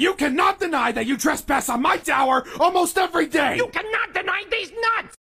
You cannot deny that you trespass on my tower almost every day! You cannot deny these!